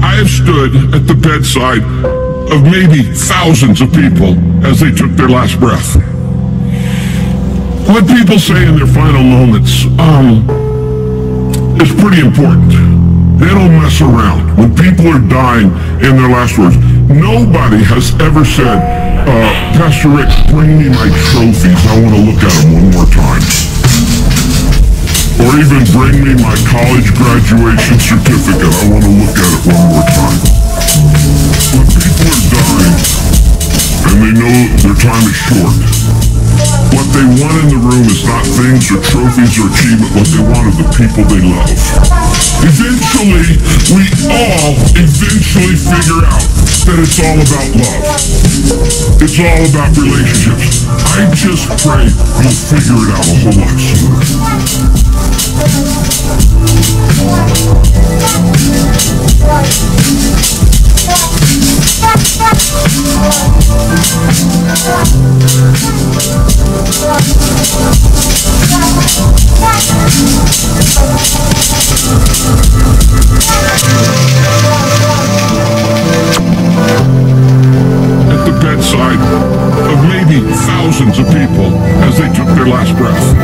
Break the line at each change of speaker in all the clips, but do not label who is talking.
I have stood at the bedside of maybe thousands of people as they took their last breath. What people say in their final moments um, is pretty important. They don't mess around. When people are dying in their last words, nobody has ever said, uh, Pastor Rick, bring me my trophies. I want to look at them one more time. Or even bring me my college graduation certificate. I want to look at it time is short, what they want in the room is not things or trophies or achievement. What they want are the people they love. Eventually, we all eventually figure out that it's all about love. It's all about relationships. I just pray you'll figure it out a whole lot sooner. At the bedside of maybe thousands of people as they took their last breath.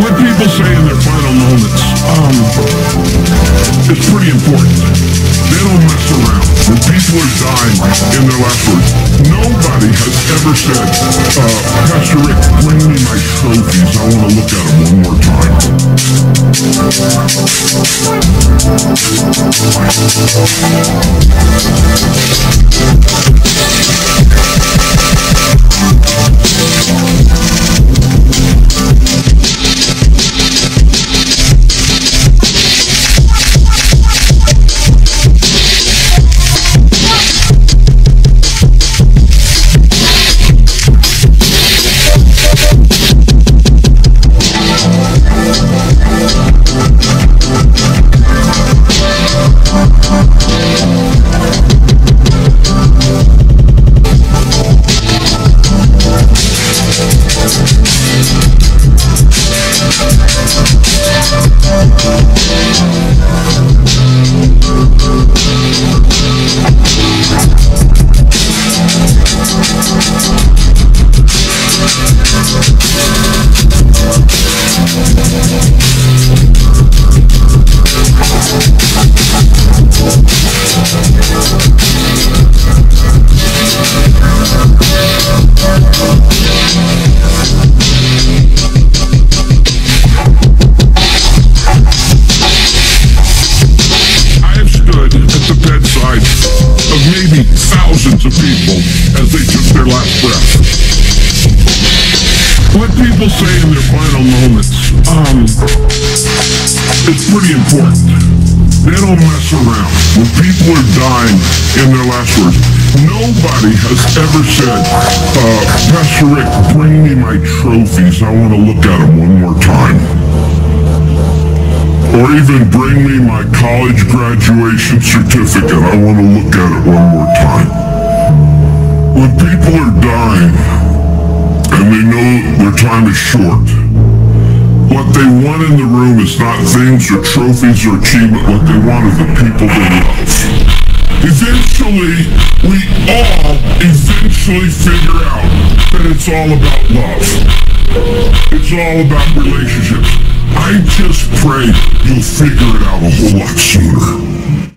What people say in their final moments um, is pretty important. They don't mess around. In their last words, nobody has ever said, uh, Pastor Rick, bring me my trophies. I want to look at them one more time. I thousands of people as they took their last breath. What people say in their final moments um, is pretty important. They don't mess around. When people are dying in their last words, nobody has ever said, uh, Pastor Rick, bring me my trophies. I want to look at them one more time or even bring me my college graduation certificate. I want to look at it one more time. And they know their time is short, what they want in the room is not things or trophies or achievement. What they want is the people they love. Eventually, we all eventually figure out that it's all about love. It's all about relationships. I just pray you'll figure it out a whole lot sooner.